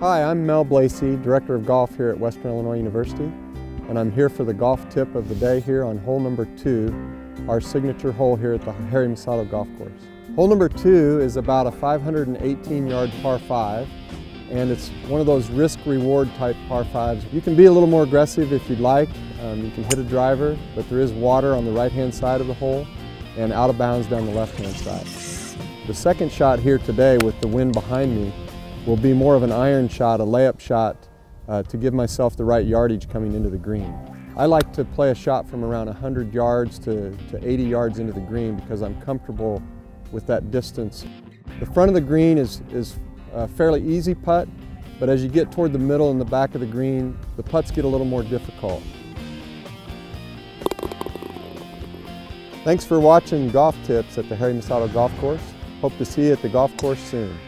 Hi, I'm Mel Blasi, Director of Golf here at Western Illinois University, and I'm here for the golf tip of the day here on hole number two, our signature hole here at the Harry Mussatto Golf Course. Hole number two is about a 518 yard par five, and it's one of those risk-reward type par fives. You can be a little more aggressive if you'd like. Um, you can hit a driver, but there is water on the right-hand side of the hole and out of bounds down the left-hand side. The second shot here today with the wind behind me will be more of an iron shot, a layup shot, uh, to give myself the right yardage coming into the green. I like to play a shot from around 100 yards to, to 80 yards into the green because I'm comfortable with that distance. The front of the green is, is a fairly easy putt, but as you get toward the middle and the back of the green, the putts get a little more difficult. Thanks for watching Golf Tips at the Harry Mussatto Golf Course. Hope to see you at the golf course soon.